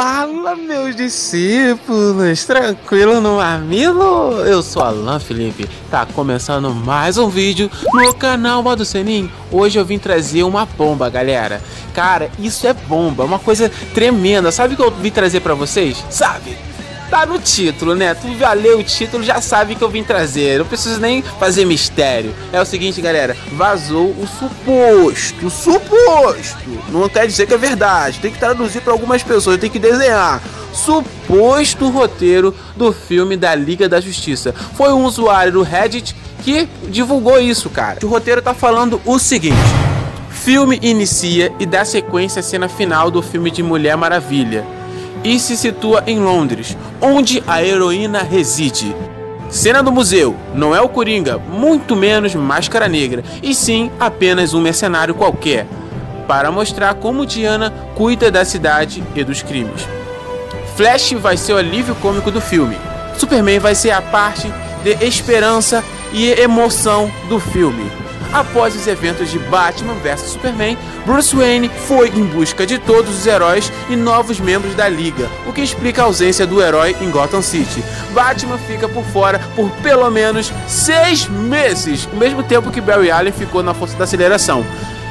Fala, meus discípulos, tranquilo no mamilo? Eu sou Alan Felipe, tá começando mais um vídeo no canal Modo Senin. Hoje eu vim trazer uma bomba, galera. Cara, isso é bomba, uma coisa tremenda. Sabe o que eu vim trazer para vocês? Sabe? Tá no título, né? Tu já leu o título, já sabe que eu vim trazer. Não preciso nem fazer mistério. É o seguinte, galera. Vazou o suposto. O suposto. Não quer dizer que é verdade. Tem que traduzir para algumas pessoas. Tem que desenhar. Suposto roteiro do filme da Liga da Justiça. Foi um usuário do Reddit que divulgou isso, cara. O roteiro tá falando o seguinte. Filme inicia e dá sequência à cena final do filme de Mulher Maravilha e se situa em Londres, onde a heroína reside. Cena do museu: não é o Coringa, muito menos Máscara Negra, e sim apenas um mercenário qualquer, para mostrar como Diana cuida da cidade e dos crimes. Flash vai ser o alívio cômico do filme. Superman vai ser a parte de esperança e emoção do filme. Após os eventos de Batman vs Superman, Bruce Wayne foi em busca de todos os heróis e novos membros da Liga, o que explica a ausência do herói em Gotham City. Batman fica por fora por pelo menos seis meses, o mesmo tempo que Barry Allen ficou na força da aceleração.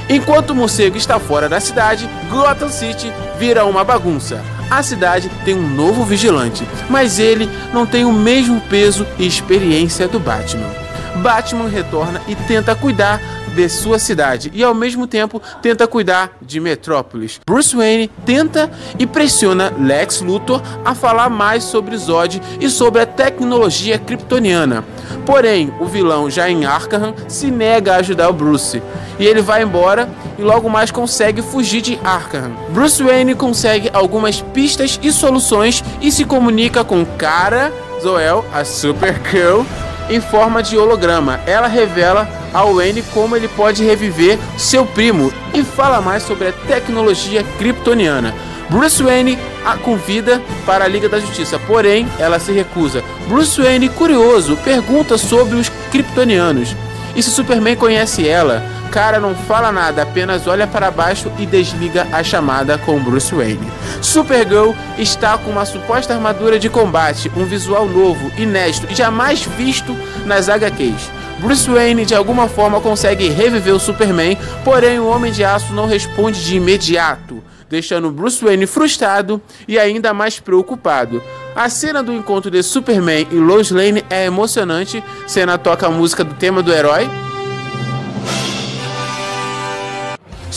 Enquanto o morcego está fora da cidade, Gotham City vira uma bagunça. A cidade tem um novo vigilante, mas ele não tem o mesmo peso e experiência do Batman. Batman retorna e tenta cuidar de sua cidade e ao mesmo tempo tenta cuidar de Metrópolis. Bruce Wayne tenta e pressiona Lex Luthor a falar mais sobre Zod e sobre a tecnologia kryptoniana. Porém, o vilão já em Arkham se nega a ajudar o Bruce e ele vai embora e logo mais consegue fugir de Arkham. Bruce Wayne consegue algumas pistas e soluções e se comunica com Kara Zoel, a Supergirl, em forma de holograma. Ela revela ao Wayne como ele pode reviver seu primo e fala mais sobre a tecnologia kryptoniana. Bruce Wayne a convida para a Liga da Justiça, porém ela se recusa. Bruce Wayne, curioso, pergunta sobre os kryptonianos e se Superman conhece ela cara não fala nada, apenas olha para baixo e desliga a chamada com Bruce Wayne. Supergirl está com uma suposta armadura de combate, um visual novo, inédito e jamais visto nas HQs. Bruce Wayne de alguma forma consegue reviver o Superman, porém o Homem de Aço não responde de imediato, deixando Bruce Wayne frustrado e ainda mais preocupado. A cena do encontro de Superman e Lois Lane é emocionante, cena toca a música do tema do herói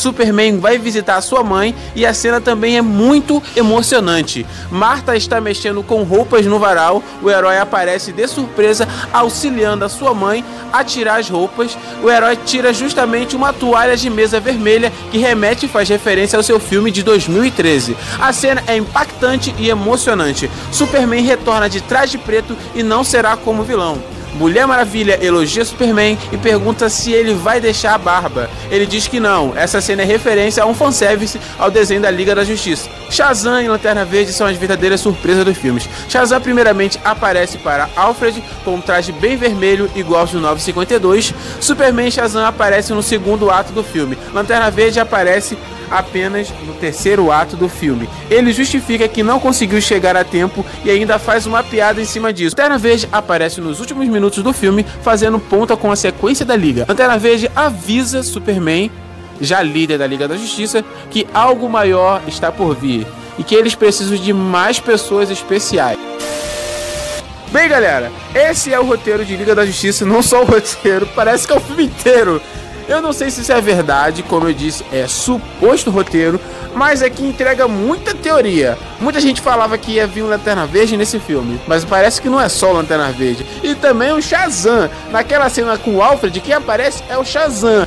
Superman vai visitar sua mãe e a cena também é muito emocionante. Marta está mexendo com roupas no varal, o herói aparece de surpresa auxiliando a sua mãe a tirar as roupas. O herói tira justamente uma toalha de mesa vermelha que remete e faz referência ao seu filme de 2013. A cena é impactante e emocionante. Superman retorna de traje preto e não será como vilão. Mulher Maravilha elogia Superman e pergunta se ele vai deixar a barba. Ele diz que não. Essa cena é referência a um fanservice ao desenho da Liga da Justiça. Shazam e Lanterna Verde são as verdadeiras surpresas dos filmes. Shazam primeiramente aparece para Alfred com um traje bem vermelho igual ao do 952. Superman Shazam aparecem no segundo ato do filme. Lanterna Verde aparece apenas no terceiro ato do filme. Ele justifica que não conseguiu chegar a tempo e ainda faz uma piada em cima disso. Lanterna Verde aparece nos últimos minutos do filme, fazendo ponta com a sequência da Liga. Lanterna Verde avisa Superman, já líder da Liga da Justiça, que algo maior está por vir e que eles precisam de mais pessoas especiais. Bem, galera, esse é o roteiro de Liga da Justiça, não só o roteiro, parece que é o filme inteiro. Eu não sei se isso é verdade, como eu disse, é suposto roteiro, mas é que entrega muita teoria. Muita gente falava que ia vir um Lanterna Verde nesse filme, mas parece que não é só o Lanterna Verde. E também o Shazam. Naquela cena com o Alfred, quem aparece é o Shazam.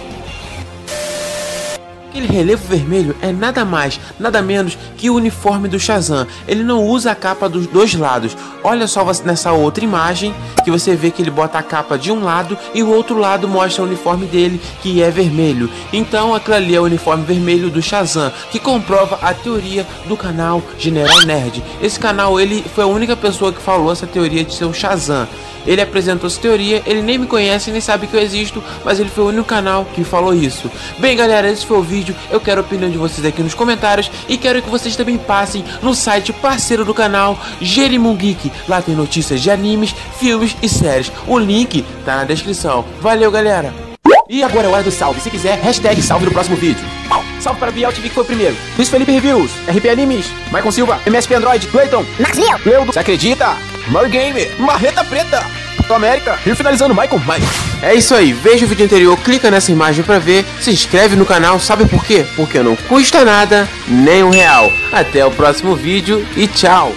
Aquele relevo vermelho é nada mais, nada menos que o uniforme do Shazam. Ele não usa a capa dos dois lados. Olha só nessa outra imagem que você vê que ele bota a capa de um lado e o outro lado mostra o uniforme dele que é vermelho. Então aquilo ali é o uniforme vermelho do Shazam, que comprova a teoria do canal General Nerd. Esse canal ele foi a única pessoa que falou essa teoria de ser o Shazam. Ele apresentou essa teoria, ele nem me conhece, nem sabe que eu existo, mas ele foi o único canal que falou isso. Bem, galera, esse foi o vídeo. Eu quero a opinião de vocês aqui nos comentários e quero que vocês também passem no site parceiro do canal Jerimum Geek. Lá tem notícias de animes, filmes e séries. O link tá na descrição. Valeu, galera! E agora é hora do salve. Se quiser, hashtag salve no próximo vídeo. Salve para Biel TV que foi o primeiro. Luiz Felipe Reviews, RP Animes, Maicon Silva, MSP Android, Clayton, Max Leo, Leudo, Você Acredita, Murray Game, Marreta Preta, Capitão América e finalizando Maicon Mike. É isso aí, veja o vídeo anterior, clica nessa imagem pra ver, se inscreve no canal, sabe por quê? Porque não custa nada, nem um real. Até o próximo vídeo e tchau!